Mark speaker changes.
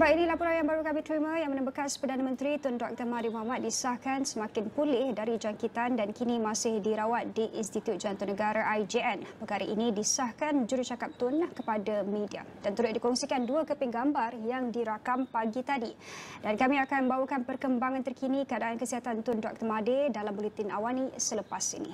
Speaker 1: Baik, ini laporan yang baru kami terima yang mana bekas Perdana Menteri Tun Dr. Mahathir Mohamad disahkan semakin pulih dari jangkitan dan kini masih dirawat di Institut Jantung Negara IJN. Perkara ini disahkan jurucakap Tun kepada media dan turut dikongsikan dua keping gambar yang dirakam pagi tadi. Dan kami akan bawakan perkembangan terkini keadaan kesihatan Tun Dr. Mahathir dalam Buletin Awani selepas ini.